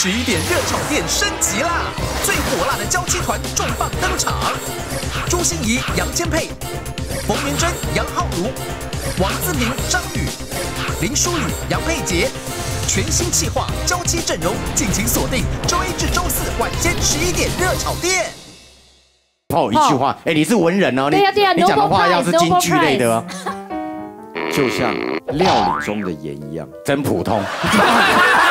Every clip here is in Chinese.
十一点热炒店升级啦！最火辣的娇妻团重磅登场，朱心怡、杨千霈、冯元珍、杨浩如、王自明、张宇、林淑宇、杨佩杰，全新企划娇妻阵容，敬请锁定周一至周四晚间十一点热炒店。哦，一句话，哎，你是文人哦，你你讲的话要是京剧类的哦，就像料理中的盐一样。真普通。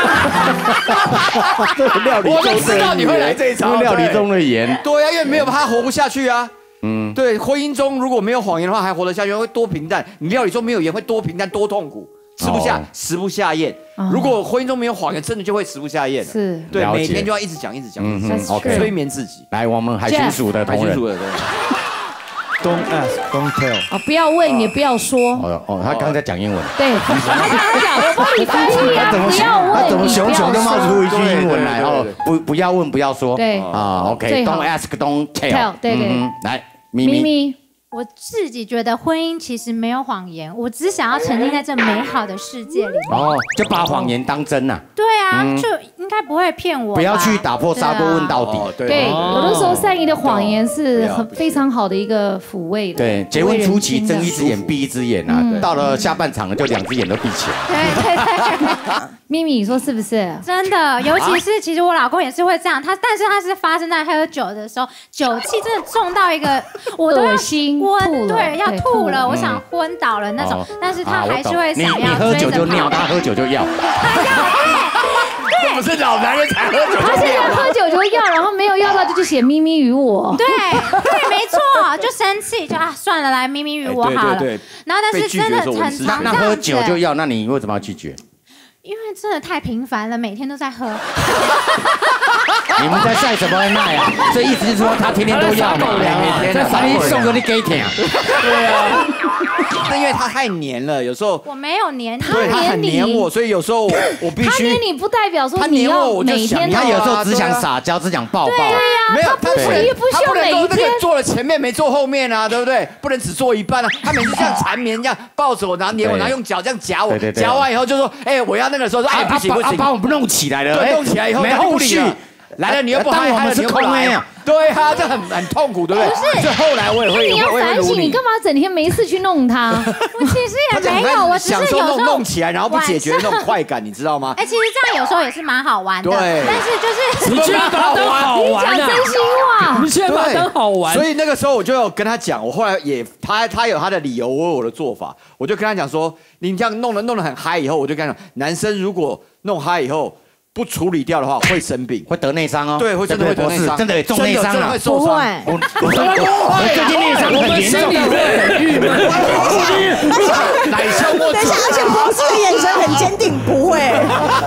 料理我就知道你会来这一招料理中的盐，对呀，因为没有他活不下去啊。嗯，对，婚姻中如果没有谎言的话，还活得下去，会多平淡。你料理中没有盐，会多平淡，多痛苦，吃不下哦，食不下咽。如果婚姻中没有谎言，真的就会食不下咽。是对，每天就要一直讲，一直讲，嗯哼 That's，OK，true 催眠自己。来，我们海巡署的同仁白金属，的，对 Don't ask, don't tell。啊，不要问也不要说，哦哦，他刚刚在讲英文，对，他刚讲我帮你翻译啊，他怎么不要问，他怎么你不要熊熊就冒出一句英文来哦对对对？不不要问，不要说，对啊，OK。Don't ask, don't tell，tell，对对嗯来，咪咪，我自己觉得婚姻其实没有谎言，我只想要沉浸在这美好的世界里。哦，就把谎言当真呐，对啊，就应该不会骗我。不要去打破砂锅问到底。哦对，有的时候善意的谎言是很非常好的一个抚慰的。对，结婚初期睁一只眼闭。一只眼啊，到了下半场了就两只眼都闭起来。对对对，咪咪，你说是不是？真的，尤其是其实我老公也是会这样，他但是他是发生在喝酒的时候，酒气真的重到一个我都心吐昏，对，要吐了，我想昏倒了那种哦，但是他还是会你你想要喝酒就尿，追着他喝酒就要。这不是老男人才喝酒他现在喝酒就要，然后没有要到就去写咪咪与我。对对，没错，就生气，就啊算了，来咪咪与我好了。对对然后但是真的很常那喝酒就要，那你为什么要拒绝？因为真的太频繁了，每天都在喝。你们在晒什么恩爱啊？所以意思是说他天天都要嘛，每天在啥里送给你给舔。但因为他太黏了，有时候我没有黏他，对他很黏我，所以有时候我我必须他黏你不代表说你要他黏我我就想他有时候只想撒娇，只想抱抱。对呀没有，他不能也不需要他不能每一天够那个坐了前面没坐后面啊，对不对？不能只坐一半啊。他每次这样缠绵，一样抱着我，然后黏我，对然后用脚这样夹我对对，对夹完以后就说：“哎，我要那个时候说，哎，不行不行，啊把我们弄起来了，对，哎弄起来以后没后续。来了你又不当嗨，我们是空嗨啊。对啊，这很很痛苦，对不对？不是后来我也会你要我也会反省，你干嘛整天没事去弄他？我其实也没有，我只是有时候弄起来，然后不解决的那种快感，你知道吗？哎，其实这样有时候也是蛮好玩的，对但是就是 你居然把它当好你玩啊！讲真心话你，居然把它当好玩所。以那个时候我就有跟他讲，我后来也他他有他的理由，我有我的做法，我就跟他讲说，你这样弄得弄得很嗨以后，我就跟他讲，男生如果弄嗨以后不处理掉的话，会生病。会得内伤哦。对，会真的会得内伤，真的有重内伤啊真的会。受伤。我我我最近内伤我很严重们心里。会很郁闷。奶香我等一下，而且博士的眼神很坚定，不会，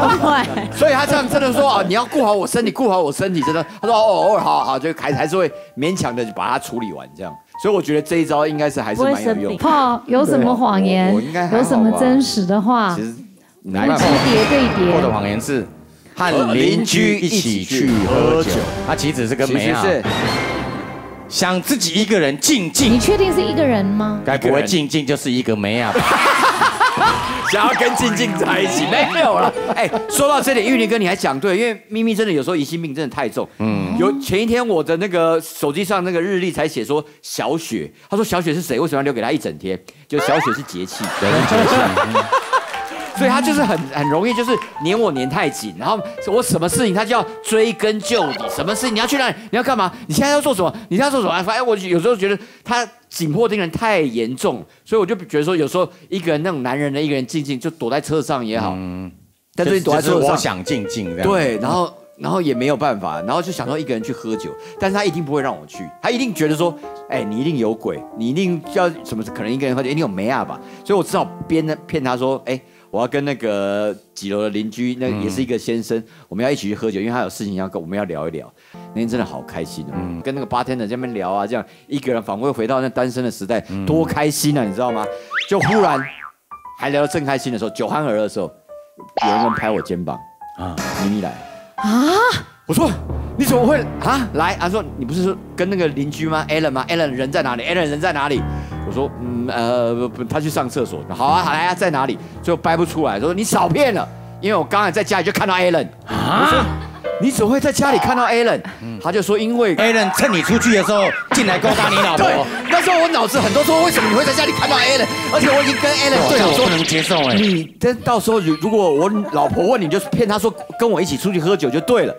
不会。所以他这样真的说啊，你要顾好我身体，顾好我身体，真的。他说哦，偶尔好好，就还还是会勉强的把它处理完这样。所以我觉得这一招应该是还是蛮有用的。泡有什么谎言有什么真实的话其，实来夫妻叠对我的叠，谎言是和邻居一起去喝酒，他其实是跟其梅啊，想自己一个人静静你静，确定是一个人吗？该不会静静就是一个梅啊？想要跟静静在一起，没有了。哎，说到这里，玉林哥你还讲对，因为咪咪真的有时候疑心病真的太重。嗯，有前一天我的那个手机上那个日历才写说小雪，他说小雪是谁？为什么要留给他一整天？就小雪是节气，对，是节气。所以他就是很很容易，就是黏我黏太紧，然后我什么事情他就要追根究底，什么事情你要去哪里，你要干嘛，你现在要做什么，你现在要做什么？反正我有时候觉得他紧迫盯人太严重，所以我就觉得说，有时候一个人那种男人的一个人静静就躲在车上也好，嗯但是你躲在就是车上，我想静静这样。对，然后然后也没有办法，然后就想说一个人去喝酒，但是他一定不会让我去，他一定觉得说，哎，你一定有鬼，你一定要什么，可能一个人喝酒一定有梅亚吧，所以我只好编的骗他说，哎。我要跟那个几楼的邻居，那也是一个先生，我们要一起去喝酒，因为他有事情要跟我们要聊一聊。那天真的好开心哦，跟那个 bartender 在那边聊啊，这样一个人仿佛回到那单身的时代，多开心啊，你知道吗？就忽然还聊得正开心的时候，酒酣耳热的时候，有人拍我肩膀啊，妮妮来啊，我说你怎么会啊来？他说你不是说跟那个邻居吗？Allen 吗？Allen 人在哪里？Allen 人在哪里？我说嗯呃他去上厕所。好啊，来啊，在哪里？最后掰不出来，说你少骗了，因为我刚才在家里就看到 Allen 啊。我说你怎么会在家里看到 Alan？他就说因为 Alan 趁你出去的时候进来勾搭你老婆，对，那时候我脑子很多说，为什么你会在家里看到 Alan？而且我已经跟 Alan 对讲说我不，能接受哎。你这到时候如如果我老婆问你，就骗她说跟我一起出去喝酒就对了。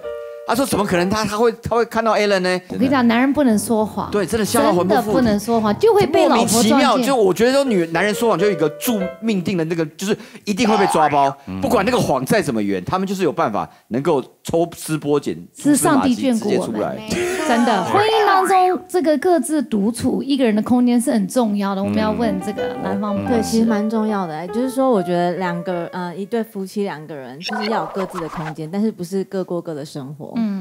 他说怎么可能他他会他会看到 Alan 呢？我跟你讲，男人不能说谎，对，真的笑到真的不魂不附体能说谎，就会被莫老婆名其妙。就我觉得说女男人说谎就有一个注命定的那个，就是一定会被抓包，嗯不管那个谎再怎么圆，他们就是有办法能够抽丝剥茧，是上帝眷顾我们。真的，婚姻当中这个各自独处一个人的空间是很重要的。我们要问这个男方嗯。对，其实蛮重要的、哎就是说，我觉得两个呃一对夫妻两个人，就是要有各自的空间，但是不是各过各的生活。嗯嗯，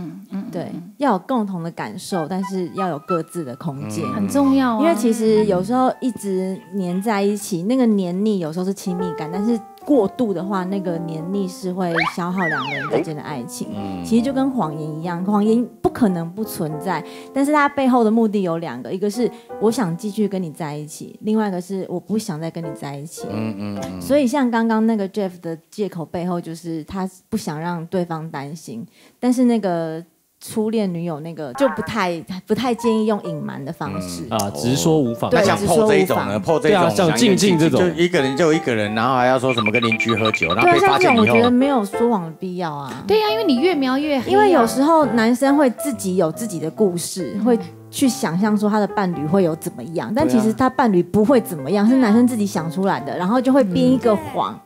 对，要有共同的感受，但是要有各自的空间。很重要啊。因为其实有时候一直黏在一起，那个黏腻有时候是亲密感，但是过度的话，那个黏腻是会消耗两个人之间的爱情。其实就跟谎言一样，谎言不可能不存在，但是它背后的目的有两个，一个是我想继续跟你在一起，另外一个是我不想再跟你在一起。嗯嗯嗯，所以像刚刚那个 Jeff 的借口背后，就是他不想让对方担心，但是那个初恋女友那个就不太不太建议用隐瞒的方式。啊，直说无妨。对直说这一无妨种啊种像静静这种就一个人就一个人，然后还要说什么跟邻居喝酒，然后对啊，被像这种我发现以后，觉得没有说谎的必要啊。对呀、因为你越描越黑啊、因为有时候男生会自己有自己的故事，会去想象说他的伴侣会有怎么样，但其实他伴侣不会怎么样，是男生自己想出来的，然后就会编一个谎。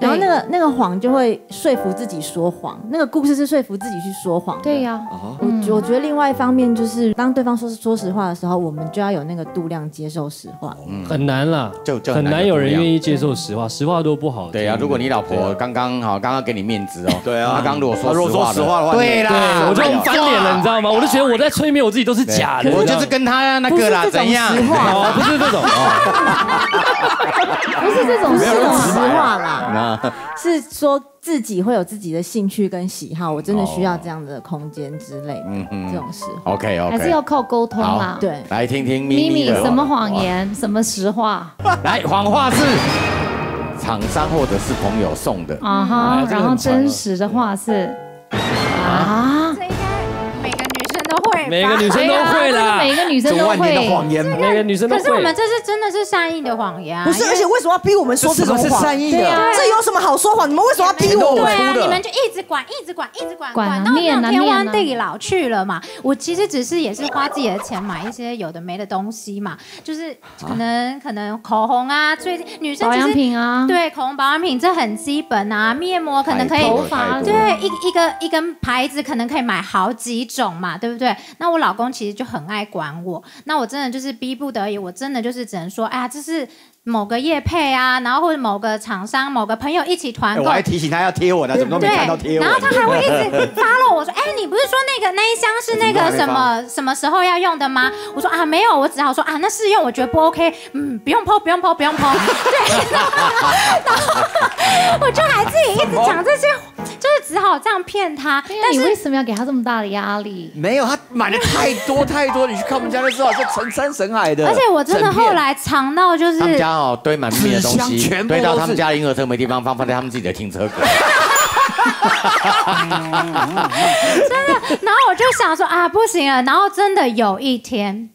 然后那个那个谎就会说服自己说谎，那个故事是说服自己去说谎。对呀、我觉我觉得另外一方面就是，当对方说说实话的时候，我们就要有那个度量接受实话。嗯很难啦，就就很难有人愿意。接受实话，实话都不好。对啊，如果你老婆刚刚好，刚刚给你面子哦，对啊她刚如果说她如果说实话的话对啦，对，我就翻脸了，你知道吗？我就觉得我在催眠我自己都是假的，我就是跟他那个啦，怎样？实话 哦，不是这种哦，不是这种不是这种实话啦，那 是说自己会有自己的兴趣跟喜好，我真的需要这样的空间之类的，这种实话。OK OK，还是要靠沟通啦。对，来听听咪咪什么谎言，什么实话？来，谎话是厂商或者是朋友送的，啊哈然后真实的话是啊，每个女生都会啦，每个女生都这万年的会。谎言，每个女生都会可是我们。这是真的是善意的谎言啊，不是，而且为什么要逼我们说这种是谎？善意的，这有什么好说谎？你们为什么要逼我们？对啊，你们就一直管，一直管，一直管，管到那念啊种天荒地老去了嘛。我其实只是也是花自己的钱买一些有的没的东西嘛，就是可能可能口红啊，最近女生保养其实品啊，对口红保养品这很基本啊，面膜可能可以头发对，一一个一根牌子可能可以买好几种嘛，对不对？那我老公其实就很爱管我，那我真的就是逼不得已，我真的就是只能说，哎呀，这是某个业配啊，然后或者某个厂商、某个朋友一起团购哎我。还提醒他要贴我的，怎么都没对看到贴，我然。后他还会一直 发了我说：“哎，你不是说那个那一箱是那个什么什么时候要用的吗？”我说：“啊，没有，我只好说啊，那试用我觉得不 OK，嗯，不用抛，不用抛，不用抛。”对，然后我就还自己一直讲这些，就是只好这样骗他。但是你为什么要给他这么大的压力？没有，他买的太多太多，你去看我们家就知道，这成山神海的。而且我真的后来尝到就是他们家哦堆满秘密的东西，全部都是堆到他们家的婴儿车没地方放，放在他们自己的停车格。然后我就想说啊，不行了。然后真的有一天，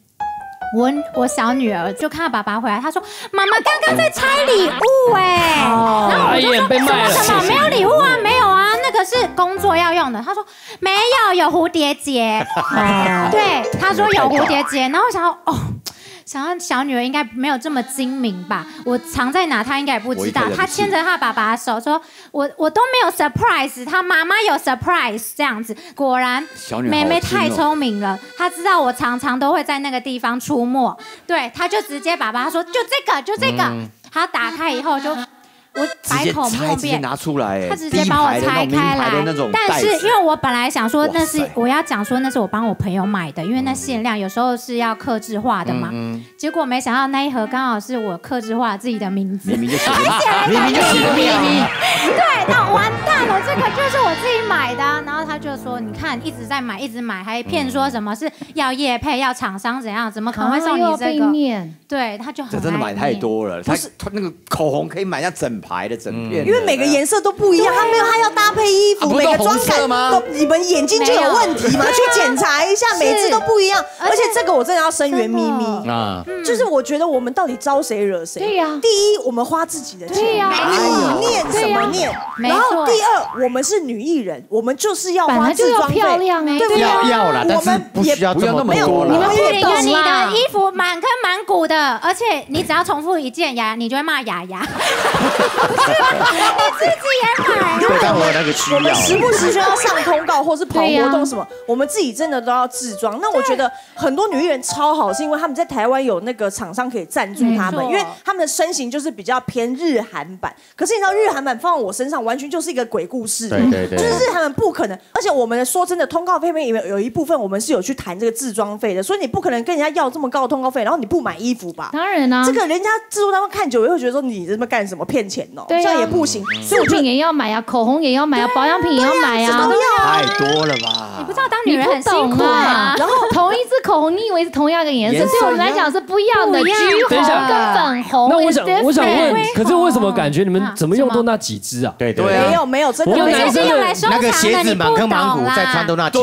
我我小女儿就看到爸爸回来，她说：“妈妈刚刚在拆礼物哎、然后我就说：“什么什么没有礼物啊？没有啊，那个是工作要用的。”她说：“没有，有蝴蝶结。”对，她说有蝴蝶结。然后想要哦。想要小女儿应该没有这么精明吧？我藏在哪，她应该也不知道。她牵着她爸爸的手说：“我我都没有 surprise，她妈妈有 surprise 这样子。”果然，妹妹太聪明了，她知道我常常都会在那个地方出没，对，她就直接爸爸说：“就这个，就这个。她打开以后就我直接百口莫辩。拿出来，哎他直接把我拆开来，但是因为我本来想说那是我要讲说那是我帮我朋友买的，因为那限量有时候是要克制化的嘛。结果没想到那一盒刚好是我克制化自己的名字，明明就写的，明。对，那完蛋了，这个就是我自己买的啊、然后他就就说，你看一直在买，一直买，还骗说什么是要业配，要厂商怎样，怎么可能会送你这个？对，他就很这真的买太。多了，他他那个口红可以买下整排的整片的，因为每个颜色都不一样，他没有他要搭配衣服，啊每个妆感都你们眼睛就有问题嘛？去检查一下，每次都不一样。而且这个我真的要声援咪咪，啊，就是我觉得我们到底招谁惹谁？对呀。第一，我们花自己的钱，对呀。你念什么念？没然后第二，我们是女艺人，我们就是要本花自装费，漂亮啊，对不对？要要啦，但是我们也不需要这不要那么么多多啦。你们不也懂你的衣服满坑满谷的，而且你只要重复一件雅，你就会骂雅雅。你自己也买对，但我有那个需我们要。时不时就要上通告或是跑活动什么，我们自己真的都要自装。那我觉得很多女艺人超好，是因为他们在台湾有那个厂商可以赞助他们，因为他们的身形就是比较偏日韩版。可是你知道日韩版放在我身上，完全就是一个鬼故事。对对对就是日韩版不可能。而且我们说真的，通告费里面有有一部分我们是有去谈这个自装费的，所以你不可能跟人家要这么高的通告费，然后你不买衣服吧？当然啊，这个人家制作单位看久了，也会觉得说你这么干什么骗钱哦，对啊。这样也不行。所以我品也要买啊，口红也要买啊，保养品也要买啊。太多了吧？你不知道当女人很辛苦啊。然后同一支口红，你以为是同样一个颜色，对我们来讲是不一样的。橘红跟粉红，那我想我想问，可是为什么感觉你们啊。怎么用都那几支啊？对对。啊没有没有，真的我没有。有些是男生用来收藏的，你不懂啦。在穿都那几都